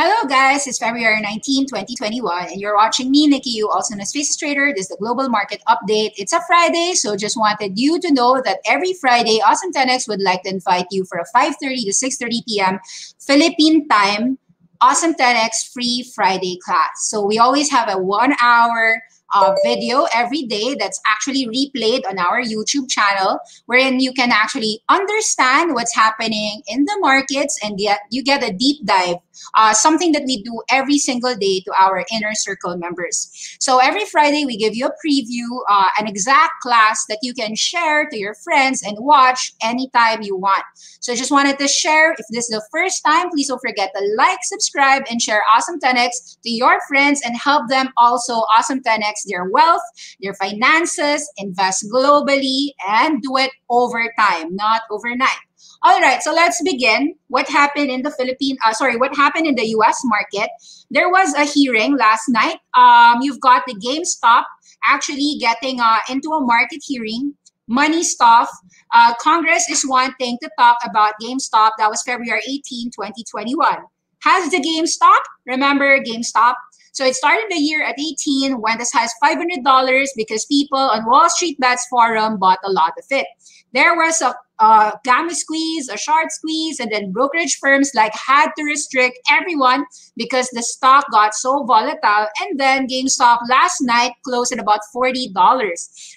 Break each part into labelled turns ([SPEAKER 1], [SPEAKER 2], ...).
[SPEAKER 1] Hello guys, it's February 19, 2021 and you're watching me, Nikki Yu, also known as Faces Trader. This is the Global Market Update. It's a Friday, so just wanted you to know that every Friday, Awesome 10X would like to invite you for a 5.30 to 6.30 p.m. Philippine time Awesome 10X free Friday class. So we always have a one hour uh, video every day that's actually replayed on our YouTube channel, wherein you can actually understand what's happening in the markets and you get a deep dive uh, something that we do every single day to our inner circle members. So every Friday, we give you a preview, uh, an exact class that you can share to your friends and watch anytime you want. So I just wanted to share, if this is the first time, please don't forget to like, subscribe, and share Awesome 10X to your friends and help them also Awesome 10X their wealth, their finances, invest globally, and do it over time, not overnight. All right, so let's begin. What happened in the Philippine, uh, sorry, what happened in the US market? There was a hearing last night. Um, you've got the GameStop actually getting uh, into a market hearing. Money stuff. Uh, Congress is wanting to talk about GameStop. That was February 18, 2021. Has the game stopped? Remember GameStop? So it started the year at 18, went as high as $500 because people on Wall Street Bets Forum bought a lot of it. There was a uh, gamma squeeze, a short squeeze, and then brokerage firms like had to restrict everyone because the stock got so volatile. And then GameStop last night closed at about $40.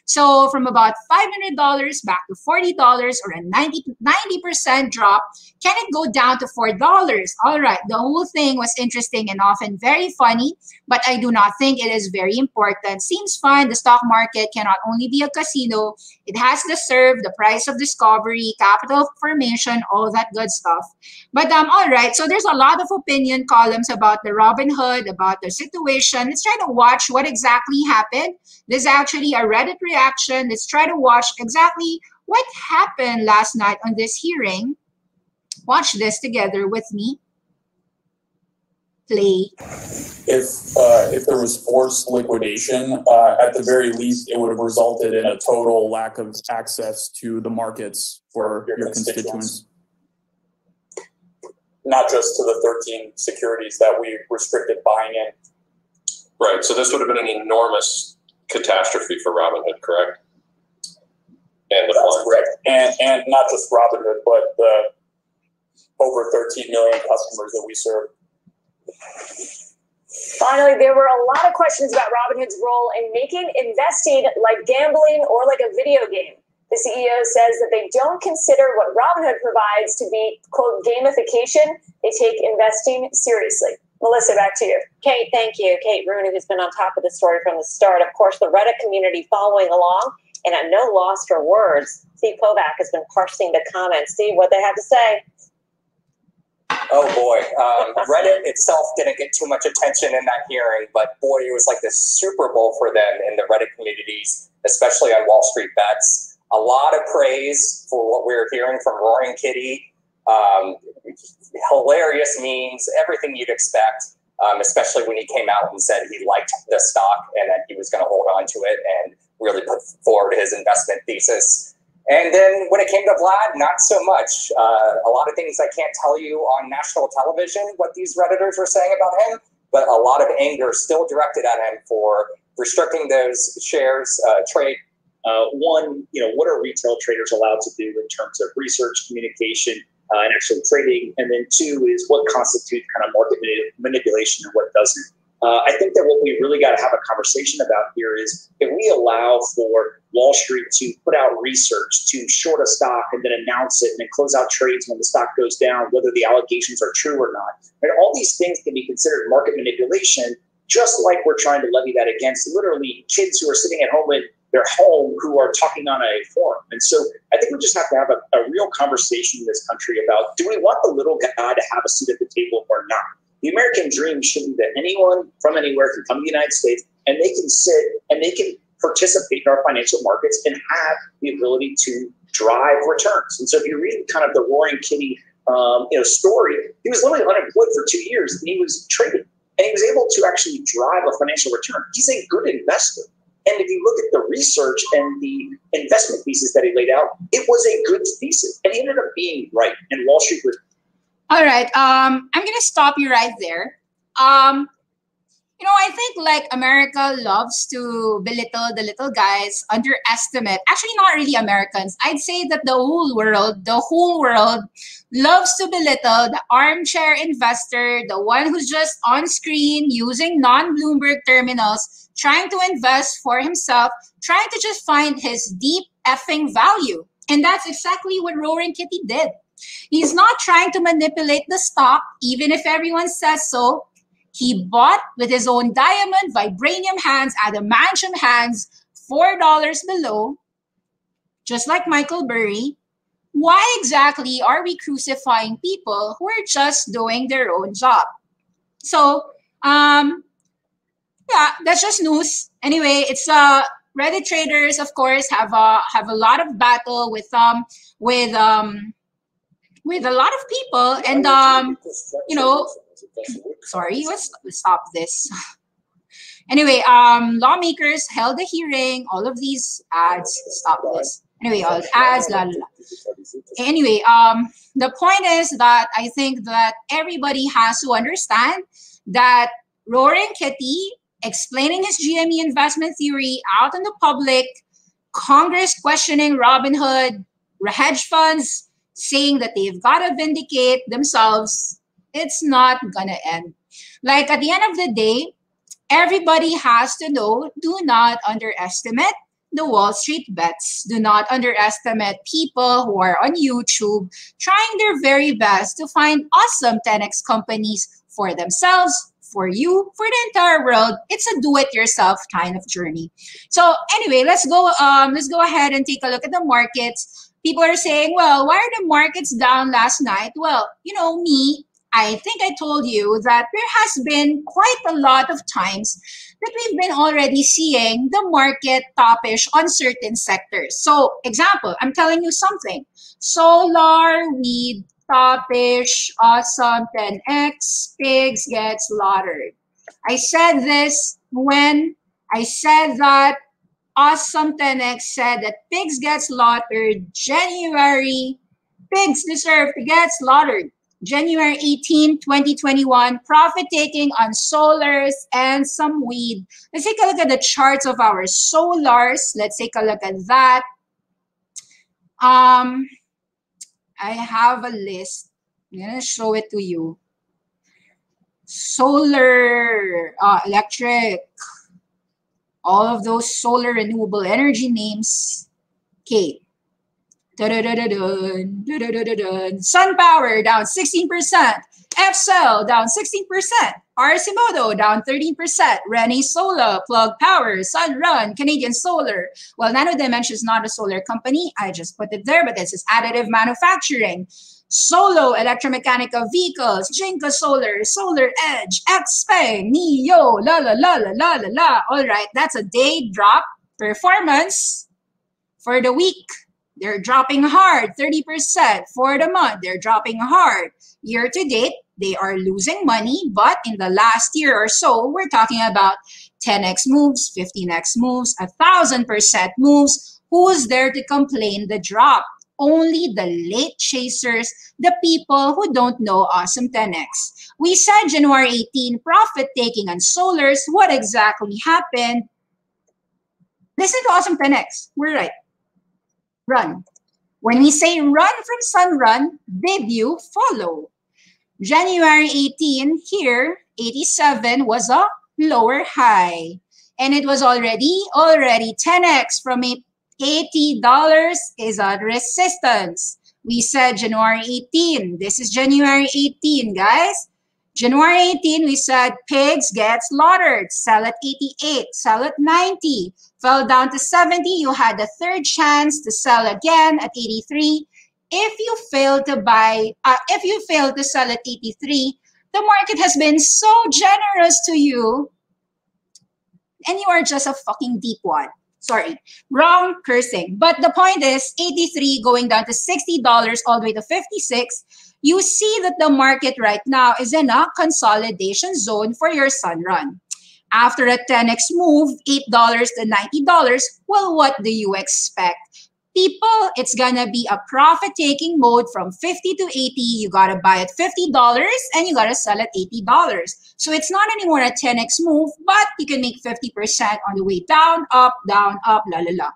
[SPEAKER 1] So from about $500 back to $40 or a 90, 90% drop, can it go down to $4? All right, the whole thing was interesting and often very funny, but I do not think it is very important. Seems fun. The stock market cannot only be a casino, it has to serve the price of discovery recovery, capital formation, all that good stuff. But um, all right, so there's a lot of opinion columns about the Robinhood, about the situation. Let's try to watch what exactly happened. There's actually a Reddit reaction. Let's try to watch exactly what happened last night on this hearing. Watch this together with me play.
[SPEAKER 2] If uh, if there was forced liquidation, uh, at the very least, it would have resulted in a total lack of access to the markets for your, your constituents. Not just to the 13 securities that we restricted buying in.
[SPEAKER 3] Right. So this would have been an enormous catastrophe for Robinhood, correct?
[SPEAKER 2] And the That's correct. And and not just Robinhood, but the over 13 million customers that we serve.
[SPEAKER 4] Finally, there were a lot of questions about Robinhood's role in making investing like gambling or like a video game. The CEO says that they don't consider what Robinhood provides to be, quote, gamification. They take investing seriously. Melissa, back to you.
[SPEAKER 5] Kate, thank you. Kate Rooney, who's been on top of the story from the start. Of course, the Reddit community following along, and at no loss for words, Steve Kovach has been parsing the comments. Steve, what they have to say?
[SPEAKER 6] Oh boy, um, Reddit itself didn't get too much attention in that hearing, but boy, it was like the Super Bowl for them in the Reddit communities, especially on Wall Street bets. A lot of praise for what we were hearing from Roaring Kitty. Um, hilarious memes, everything you'd expect, um, especially when he came out and said he liked the stock and that he was going to hold on to it and really put forward his investment thesis. And then when it came to Vlad, not so much. Uh, a lot of things I can't tell you on national television what these Redditors were saying about him, but a lot of anger still directed at him for restricting those shares uh, trade.
[SPEAKER 7] Uh, one, you know, what are retail traders allowed to do in terms of research, communication, uh, and actually trading? And then two is what constitutes kind of market manipulation and what doesn't. Uh, I think that what we really got to have a conversation about here is if we allow for Wall Street to put out research to short a stock and then announce it and then close out trades when the stock goes down, whether the allegations are true or not. And all these things can be considered market manipulation, just like we're trying to levy that against literally kids who are sitting at home in their home who are talking on a forum. And so I think we just have to have a, a real conversation in this country about do we want the little guy to have a seat at the table or not? The American dream should be that anyone from anywhere can come to the United States and they can sit and they can participate in our financial markets and have the ability to drive returns. And so if you read kind of the Roaring Kitty um, you know, story, he was literally unemployed for two years and he was trading and he was able to actually drive a financial return. He's a good investor. And if you look at the research and the investment thesis that he laid out, it was a good thesis. And he ended up being right. And Wall Street was
[SPEAKER 1] All right. Um, I'm gonna stop you right there. Um, you know, I think like America loves to belittle the little guys, underestimate. Actually, not really Americans. I'd say that the whole world, the whole world loves to belittle the armchair investor, the one who's just on screen using non Bloomberg terminals, trying to invest for himself, trying to just find his deep effing value. And that's exactly what Roaring Kitty did. He's not trying to manipulate the stock, even if everyone says so. He bought with his own diamond vibranium hands, adamantium hands, $4 below, just like Michael Burry. Why exactly are we crucifying people who are just doing their own job? So, um, yeah, that's just news. Anyway, it's uh Reddit traders, of course, have a have a lot of battle with um with um with a lot of people, and um you know sorry, let's, stop this. anyway, um, lawmakers held a hearing. All of these ads, stop this. Anyway, all ads, la la la. Anyway, um, the point is that I think that everybody has to understand that Roaring Kitty explaining his GME investment theory out in the public, Congress questioning Robinhood, hedge funds saying that they've got to vindicate themselves it's not gonna end. Like at the end of the day, everybody has to know do not underestimate the Wall Street bets. Do not underestimate people who are on YouTube trying their very best to find awesome 10x companies for themselves, for you, for the entire world. It's a do-it-yourself kind of journey. So anyway, let's go. Um, let's go ahead and take a look at the markets. People are saying, "Well, why are the markets down last night?" Well, you know me. I think I told you that there has been quite a lot of times that we've been already seeing the market topish on certain sectors. So, example, I'm telling you something. Solar, weed, topish, awesome, 10x, pigs get slaughtered. I said this when I said that awesome 10x said that pigs get slaughtered January. Pigs deserve to get slaughtered. January 18, 2021, profit taking on solars and some weed. Let's take a look at the charts of our solars. Let's take a look at that. Um, I have a list. I'm going to show it to you. Solar, uh, electric, all of those solar renewable energy names. Okay, Sun Power down 16%. F-Cell down 16%. Arcimoto down 13%. ReneSola, Plug Power, Sunrun, Canadian Solar. Well, Nano Dimension is not a solar company. I just put it there, but this is additive manufacturing. Solo ElectraMeccanica vehicles, Jinko Solar, Solar Edge, XPeng, NIO, la la la la la la la. All right, that's a day drop performance for the week. They're dropping hard, 30% for the month. They're dropping hard. Year to date, they are losing money, but in the last year or so, we're talking about 10x moves, 15x moves, 1000% moves. Who's there to complain the drop? Only the late chasers, the people who don't know Awesome 10x. We said January 18 profit taking on solars. What exactly happened? Listen to Awesome 10x. We're right run. When we say run from Sunrun, did you follow? January 18 here, 87 was a lower high. And it was already, already 10x from $80 is a resistance. We said January 18. This is January 18, guys. January 18, we said pigs get slaughtered. Sell at 88, sell at 90. Fell down to 70, you had a third chance to sell again at 83. If you fail to buy, uh, if you fail to sell at 83, the market has been so generous to you and you are just a fucking deep one. Sorry, wrong cursing. But the point is 83 going down to $60 all the way to 56 you see that the market right now is in a consolidation zone for your Sunrun. After a 10x move, $8 to $90, well, what do you expect? People, it's gonna be a profit taking mode from 50 to 80. You gotta buy at $50 and you gotta sell at $80. So it's not anymore a 10x move, but you can make 50% on the way down, up, down, up, la la la.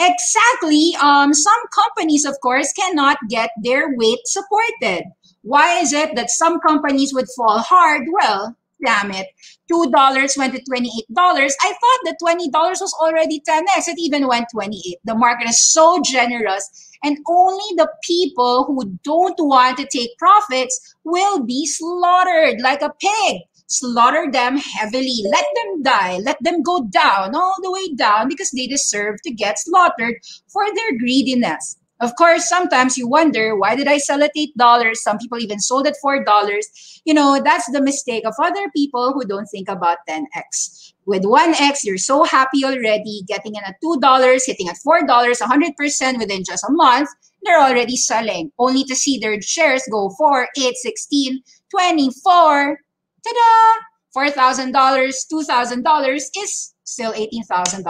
[SPEAKER 1] Exactly. Um, some companies, of course, cannot get their weight supported. Why is it that some companies would fall hard? Well, damn it. $2 went to $28. I thought the $20 was already 10x. It even went 28. The market is so generous and only the people who don't want to take profits will be slaughtered like a pig. Slaughter them heavily. Let them die. Let them go down, all the way down, because they deserve to get slaughtered for their greediness. Of course, sometimes you wonder, why did I sell at $8? Some people even sold at $4. You know, that's the mistake of other people who don't think about 10x. With 1x, you're so happy already, getting in at $2, hitting at $4, 100% within just a month. They're already selling, only to see their shares go 4, 8, 16, 24. Ta-da! $4,000, $2,000 is still $18,000.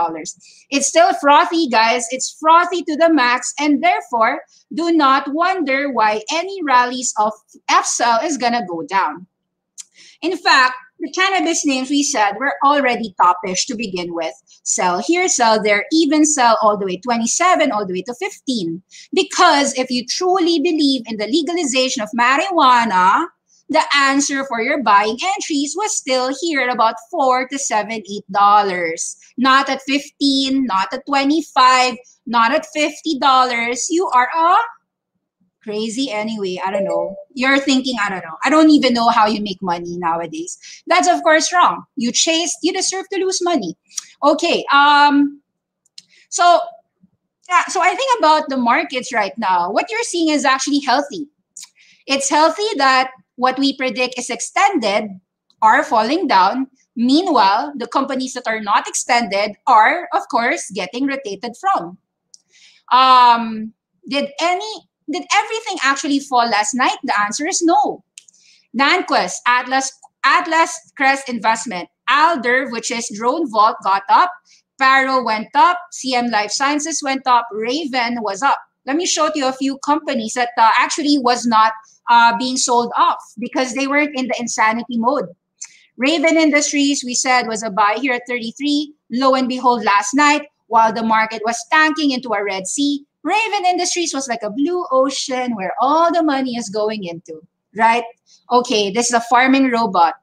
[SPEAKER 1] It's still frothy, guys. It's frothy to the max, and therefore, do not wonder why any rallies of FCell is gonna go down. In fact, the cannabis names we said were already topish to begin with. Sell here, sell there, even sell all the way 27, all the way to 15. Because if you truly believe in the legalization of marijuana, the answer for your buying entries was still here at about four to seven, eight dollars. Not at 15, not at 25, not at $50. You are a crazy anyway. I don't know. You're thinking, I don't know. I don't even know how you make money nowadays. That's of course wrong. You chase, you deserve to lose money. Okay. Um, so yeah, so I think about the markets right now. What you're seeing is actually healthy. It's healthy that what we predict is extended are falling down. Meanwhile, the companies that are not extended are, of course, getting rotated from. Um, did any did everything actually fall last night? The answer is no. NantKwest, Atlas, Atlas Crest Investment, Alder, which is Drone Vault, got up. Paro went up. CM Life Sciences went up. Raven was up. Let me show you a few companies that uh, actually was not uh, being sold off because they weren't in the insanity mode. Raven Industries, we said, was a buy here at 33. Lo and behold, last night, while the market was tanking into a Red Sea, Raven Industries was like a blue ocean where all the money is going into, right? Okay, this is a farming robot.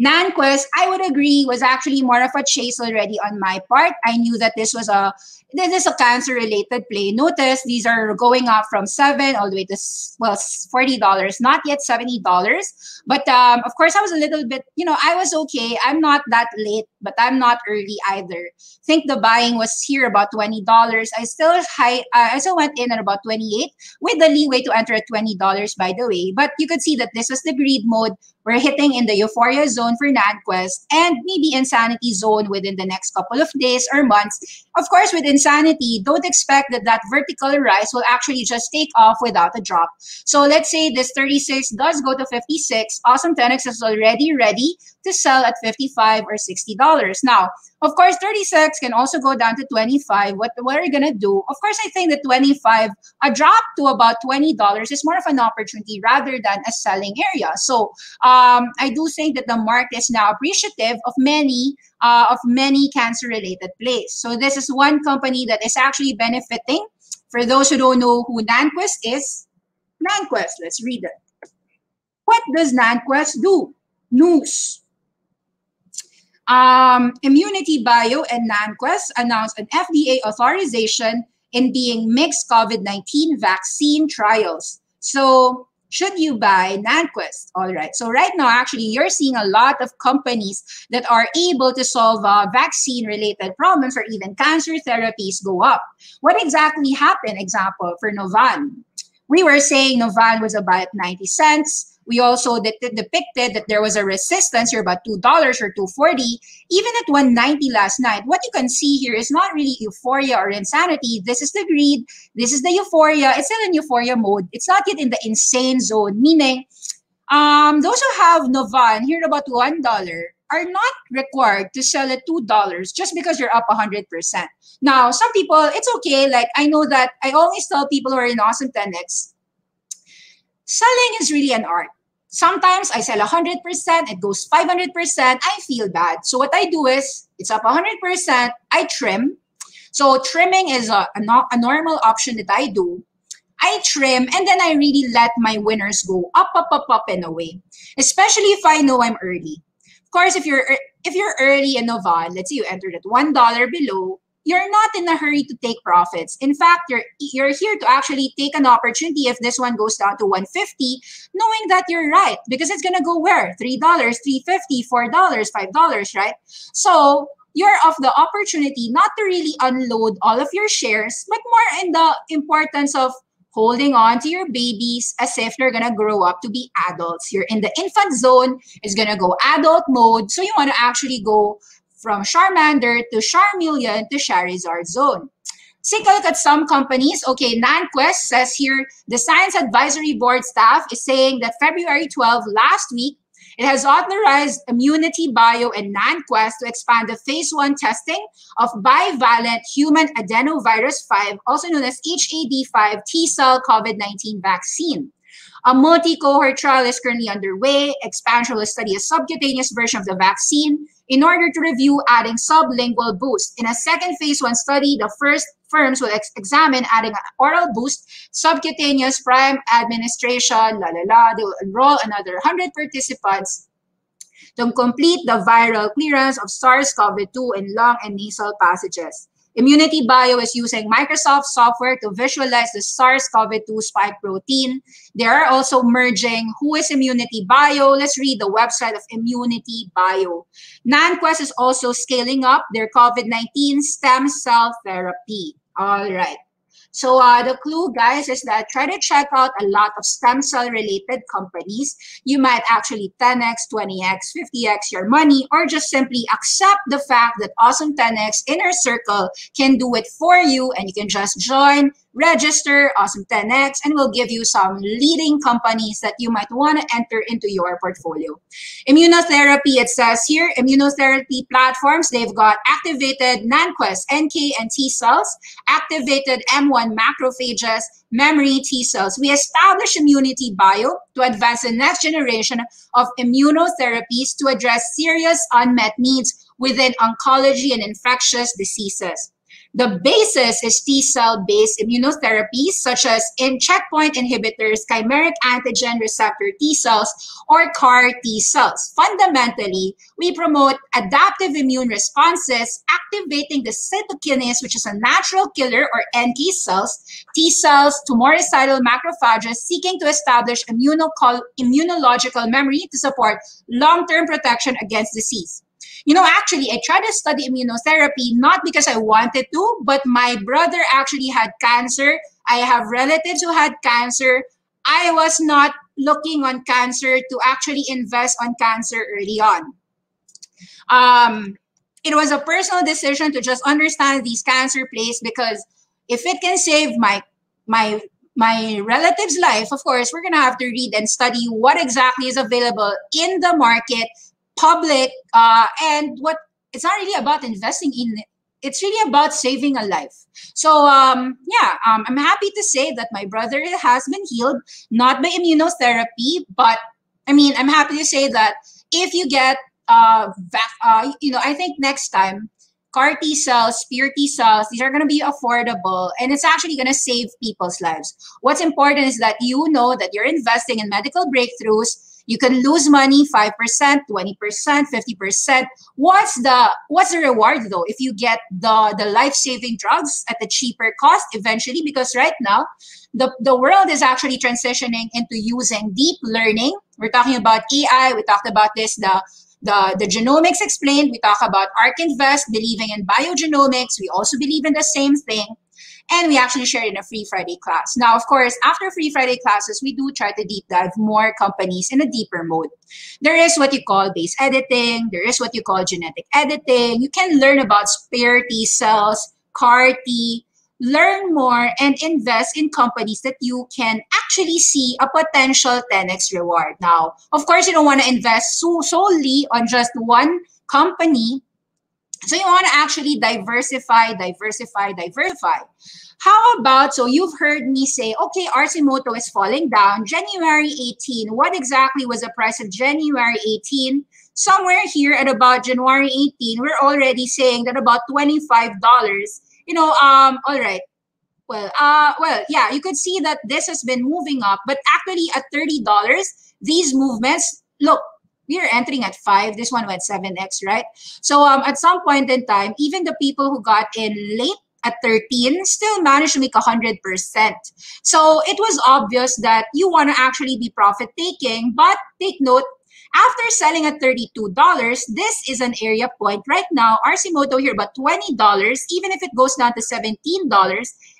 [SPEAKER 1] NantKwest, I would agree, was actually more of a chase already on my part. I knew that this was a this is a cancer related play. Notice these are going up from seven all the way to well forty dollars, not yet seventy dollars. But um, of course, I was a little bit, you know, I was okay. I'm not that late, but I'm not early either. I think the buying was here about twenty dollars. I still high. Uh, I still went in at about twenty eight with the leeway to enter at twenty dollars, by the way. But you could see that this was the greed mode we're hitting in the euphoria zone for NantKwest and maybe insanity zone within the next couple of days or months. Of course, with insanity, don't expect that that vertical rise will actually just take off without a drop. So let's say this 36 does go to 56. Awesome 10X is already ready to sell at 55 or $60. Now, of course, 36 can also go down to 25. What, what are you going to do? Of course, I think that 25, a drop to about $20 is more of an opportunity rather than a selling area. So um, I do think that the market is now appreciative of many uh, of many cancer-related plays. So this is one company that is actually benefiting. For those who don't know who NantKwest is, NantKwest, let's read it. What does NantKwest do? News. Um, Immunity Bio and NantKwest announced an FDA authorization in being mixed COVID-19 vaccine trials. So should you buy NantKwest? All right. So right now, actually, you're seeing a lot of companies that are able to solve uh, vaccine-related problems or even cancer therapies go up. What exactly happened? Example for Novan. We were saying Novan was about 90 cents we also de- depicted that there was a resistance here about $2 or 240 even at 190 last night. What you can see here is not really euphoria or insanity. This is the greed. This is the euphoria. It's still in euphoria mode. It's not yet in the insane zone. Meaning um those who have novan here about one dollar are not required to sell at $2 just because you're up 100%. Now, some people, it's okay. Like, I know that I always tell people who are in Awesome 10X, selling is really an art. Sometimes I sell 100%, it goes 500%, I feel bad. So what I do is, it's up 100%, I trim. So trimming is a, a, a normal option that I do. I trim and then I really let my winners go up, up, up, up and away. Especially if I know I'm early. Of course, if you're if you're early in Noval, let's say you entered at one dollar below, you're not in a hurry to take profits. In fact, you're you're here to actually take an opportunity if this one goes down to 150, knowing that you're right because it's gonna go where? $3, $3.50, $4, $5, right? So you're of the opportunity not to really unload all of your shares, but more in the importance of holding on to your babies as if they're gonna grow up to be adults. You're in the infant zone, it's gonna go adult mode. So you want to actually go from Charmander to Charmeleon to Charizard zone. Take a look at some companies. Okay, NantKwest says here the Science Advisory Board staff is saying that February 12 last week, it has authorized Immunity Bio and NantKwest to expand the phase one testing of bivalent human adenovirus 5, also known as HAD5 T cell COVID 19 vaccine. A multi-cohort trial is currently underway. Expansion will study a subcutaneous version of the vaccine in order to review adding sublingual boost. In a second phase one study, the first firms will ex examine adding an oral boost, subcutaneous prime administration, la la la. They will enroll another 100 participants to complete the viral clearance of SARS-CoV-2 in lung and nasal passages. Immunity Bio is using Microsoft software to visualize the SARS-CoV-2 spike protein. They are also merging who is Immunity Bio. Let's read the website of Immunity Bio. NanQuest is also scaling up their COVID-19 stem cell therapy. All right. So uh, the clue, guys, is that try to check out a lot of stem cell related companies. You might actually 10x, 20x, 50x your money, or just simply accept the fact that Awesome 10x Inner Circle can do it for you and you can just join register Awesome 10X, and we'll give you some leading companies that you might want to enter into your portfolio. Immunotherapy, it says here, immunotherapy platforms, they've got activated NantKwest, NK and T cells, activated M1 macrophages, memory T cells. We establish Immunity Bio to advance the next generation of immunotherapies to address serious unmet needs within oncology and infectious diseases. The basis is T cell based immunotherapies, such as in checkpoint inhibitors, chimeric antigen receptor T cells, or CAR T cells. Fundamentally, we promote adaptive immune responses, activating the cytokinase, which is a natural killer, or NK cells, T cells, tumoricidal macrophages, seeking to establish immunological memory to support long term protection against disease. You know, actually, I tried to study immunotherapy not because I wanted to, but my brother actually had cancer. I have relatives who had cancer. I was not looking on cancer to actually invest on cancer early on. Um, it was a personal decision to just understand these cancer plays because if it can save my my my relative's life, of course, we're gonna have to read and study what exactly is available in the market public uh, and what it's not really about investing in it. it's really about saving a life so um, yeah um, i'm happy to say that my brother has been healed not by immunotherapy but i mean i'm happy to say that if you get uh, uh you know i think next time CAR T cells, spear T cells, these are going to be affordable and it's actually going to save people's lives. What's important is that you know that you're investing in medical breakthroughs you can lose money 5%, 20%, 50%. What's the what's the reward though if you get the the life-saving drugs at a cheaper cost eventually because right now the, the world is actually transitioning into using deep learning. We're talking about AI, we talked about this the the, the genomics explained. We talk about ARK Invest, believing in biogenomics. We also believe in the same thing and we actually share in a free Friday class. Now, of course, after free Friday classes, we do try to deep dive more companies in a deeper mode. There is what you call base editing, there is what you call genetic editing. You can learn about spare T cells, CAR T, learn more and invest in companies that you can actually see a potential 10x reward. Now, of course, you don't want to invest so solely on just one company. So you want to actually diversify, diversify, diversify. How about, so you've heard me say, okay, Arcimoto is falling down. January 18, what exactly was the price of January 18? Somewhere here at about January 18, we're already saying that about $25 you know, um, all right. Well, uh, well, yeah, you could see that this has been moving up, but actually at thirty dollars, these movements look. We are entering at five. This one went seven x, right? So, um, at some point in time, even the people who got in late at 13 still managed to make 100%. So it was obvious that you want to actually be profit taking, but take note after selling at $32, this is an area point. Right now, Arcimoto here, but $20, even if it goes down to $17,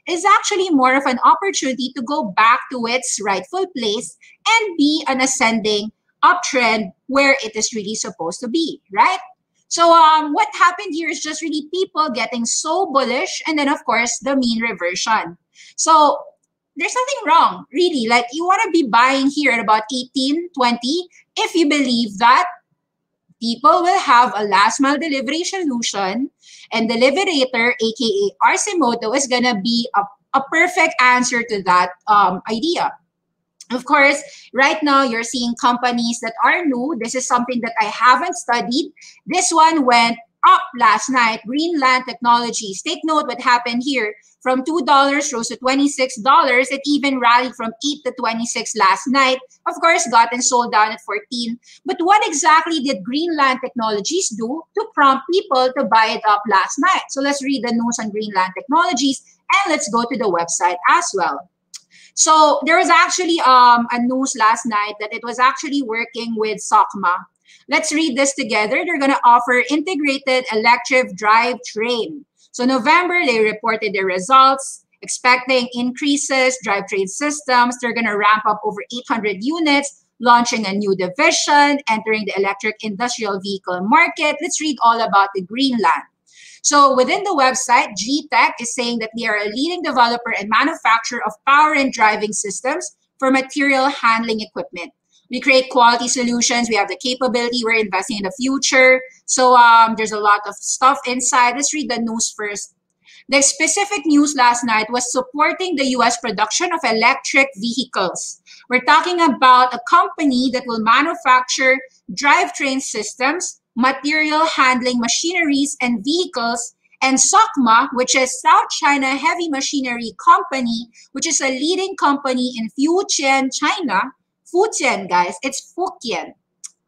[SPEAKER 1] is actually more of an opportunity to go back to its rightful place and be an ascending uptrend where it is really supposed to be, right? So um, what happened here is just really people getting so bullish, and then of course the mean reversion. So there's nothing wrong, really. Like you want to be buying here at about 18, 20, if you believe that people will have a last mile delivery solution and the Deliverator, aka Arcimoto, is gonna be a, a perfect answer to that um, idea. Of course, right now you're seeing companies that are new. This is something that I haven't studied. This one went up last night. Greenland Technologies. Take note what happened here. From $2 rose to $26. It even rallied from 8 to 26 last night. Of course, gotten sold down at 14. But what exactly did Greenland Technologies do to prompt people to buy it up last night? So let's read the news on Greenland Technologies and let's go to the website as well. So there was actually um, a news last night that it was actually working with SOCMA. Let's read this together. They're going to offer integrated electric drive train. So November, they reported their results, expecting increases, drive train systems. They're going to ramp up over 800 units, launching a new division, entering the electric industrial vehicle market. Let's read all about the Greenland. So within the website, G-Tech is saying that they are a leading developer and manufacturer of power and driving systems for material handling equipment. We create quality solutions. We have the capability. We're investing in the future. So um, there's a lot of stuff inside. Let's read the news first. The specific news last night was supporting the US production of electric vehicles. We're talking about a company that will manufacture drivetrain systems material handling machineries and vehicles, and SOCMA, which is South China Heavy Machinery Company, which is a leading company in Fujian, China. Fujian, guys, it's Fujian.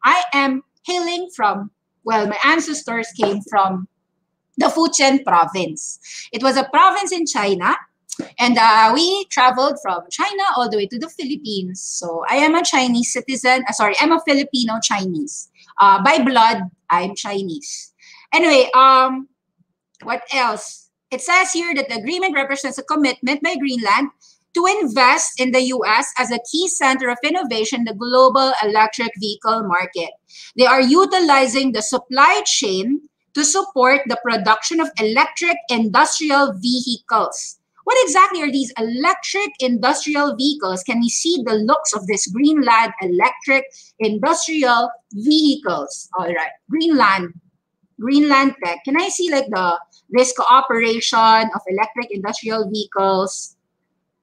[SPEAKER 1] I am hailing from, well, my ancestors came from the Fujian province. It was a province in China, and uh, we traveled from China all the way to the Philippines. So I am a Chinese citizen. Uh, sorry, I'm a Filipino Chinese. Uh, by blood, I'm Chinese. Anyway, um, what else? It says here that the agreement represents a commitment by Greenland to invest in the US as a key center of innovation in the global electric vehicle market. They are utilizing the supply chain to support the production of electric industrial vehicles. What exactly are these electric industrial vehicles? Can we see the looks of this Greenland electric industrial vehicles? All right, Greenland, Greenland Tech. Can I see like the this cooperation of electric industrial vehicles?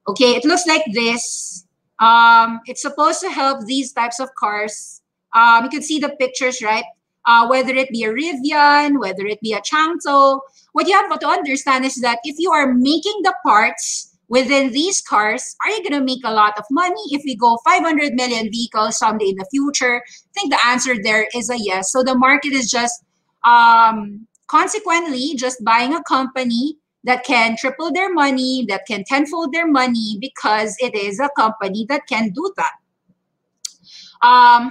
[SPEAKER 1] Okay, it looks like this. Um, it's supposed to help these types of cars. Um, you can see the pictures, right? Uh, whether it be a Rivian, whether it be a Changzhou. What you have to understand is that if you are making the parts within these cars, are you going to make a lot of money if we go 500 million vehicles someday in the future? I think the answer there is a yes. So the market is just um, consequently just buying a company that can triple their money, that can tenfold their money because it is a company that can do that. Um,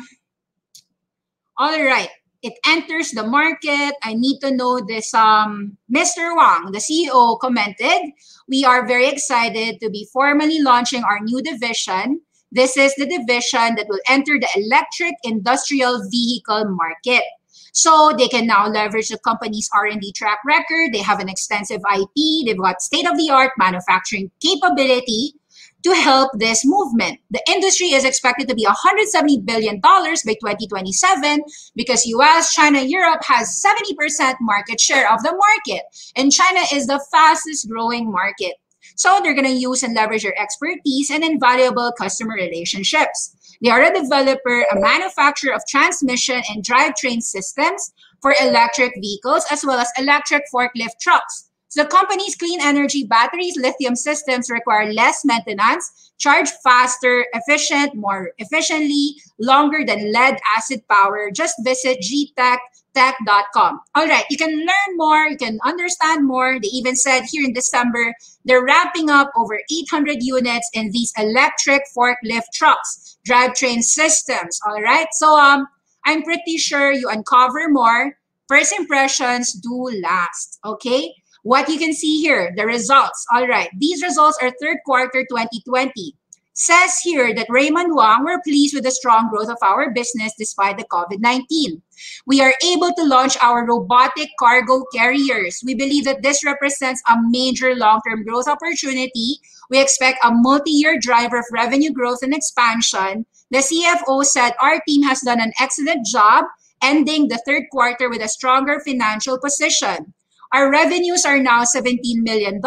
[SPEAKER 1] all right it enters the market. I need to know this. Um, Mr. Wang, the CEO, commented, We are very excited to be formally launching our new division. This is the division that will enter the electric industrial vehicle market. So they can now leverage the company's R&D track record. They have an extensive IP. They've got state-of-the-art manufacturing capability to help this movement. The industry is expected to be $170 billion by 2027 because US, China, Europe has 70% market share of the market. And China is the fastest growing market. So they're going to use and leverage their expertise and invaluable customer relationships. They are a developer, a manufacturer of transmission and drivetrain systems for electric vehicles as well as electric forklift trucks. The company's clean energy batteries, lithium systems require less maintenance, charge faster, efficient, more efficiently, longer than lead acid power. Just visit gtechtech.com. All right, you can learn more, you can understand more. They even said here in December, they're ramping up over 800 units in these electric forklift trucks, drivetrain systems. All right, so um, I'm pretty sure you uncover more. First impressions do last, okay? What you can see here, the results. All right, these results are third quarter 2020. Says here that Raymond Wang, we're pleased with the strong growth of our business despite the COVID-19. We are able to launch our robotic cargo carriers. We believe that this represents a major long-term growth opportunity. We expect a multi-year driver of revenue growth and expansion. The CFO said our team has done an excellent job ending the third quarter with a stronger financial position. Our revenues are now $17 million.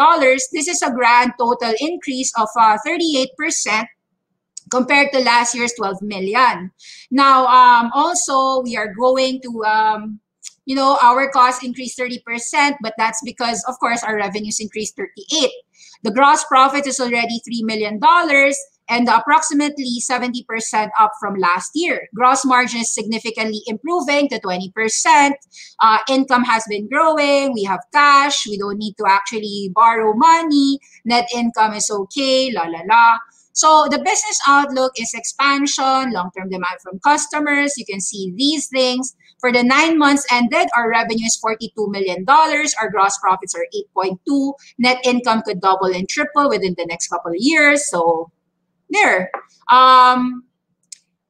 [SPEAKER 1] This is a grand total increase of uh, 38% compared to last year's 12 million. Now, um, also, we are going to, um, you know, our costs increased 30%, but that's because, of course, our revenues increased 38. The gross profit is already $3 million and approximately 70% up from last year. Gross margin is significantly improving to 20%. Uh, income has been growing. We have cash. We don't need to actually borrow money. Net income is okay, la la la. So the business outlook is expansion, long-term demand from customers. You can see these things. For the nine months ended, our revenue is $42 million. Our gross profits are 8.2. Net income could double and triple within the next couple of years. So there. Um,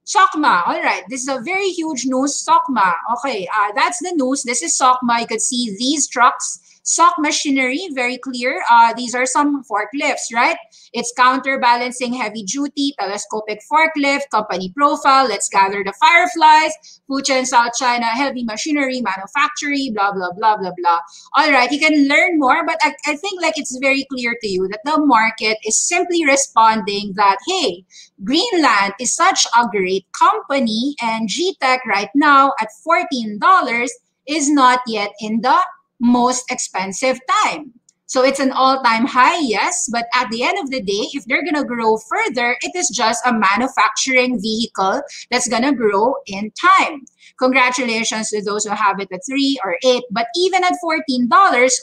[SPEAKER 1] SOCMA, all right. This is a very huge news. SOCMA, okay. Uh, that's the news. This is SOCMA. You could see these trucks SOC machinery, very clear. Uh, these are some forklifts, right? It's counterbalancing heavy duty, telescopic forklift, company profile, let's gather the fireflies, Fujian, South China, heavy machinery, manufacturing, blah, blah, blah, blah, blah. All right, you can learn more, but I, I think like it's very clear to you that the market is simply responding that, hey, Greenland is such a great company and GTech right now at $14 is not yet in the most expensive time. So it's an all-time high, yes, but at the end of the day, if they're going to grow further, it is just a manufacturing vehicle that's going to grow in time. Congratulations to those who have it at 3 or 8, but even at $14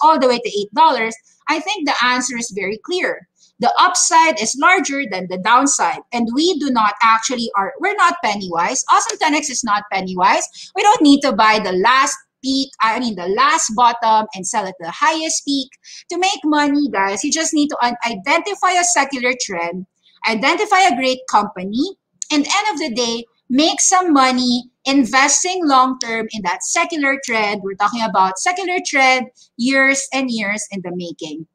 [SPEAKER 1] all the way to $8, I think the answer is very clear. The upside is larger than the downside, and we do not actually are we're not penny wise. Awesome 10x is not penny wise. We don't need to buy the last peak, I mean the last bottom and sell at the highest peak. To make money, guys, you just need to identify a secular trend, identify a great company, and end of the day, make some money investing long term in that secular trend. We're talking about secular trend, years and years in the making.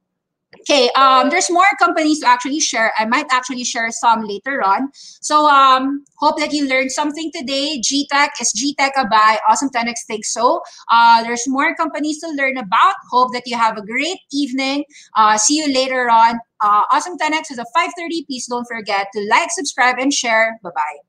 [SPEAKER 1] Okay, um, there's more companies to actually share. I might actually share some later on. So um, hope that you learned something today. GTech is GTech a buy. Awesome 10x thinks so. Uh, there's more companies to learn about. Hope that you have a great evening. Uh, see you later on. Uh, awesome 10x is a 5.30. Please don't forget to like, subscribe, and share. Bye-bye.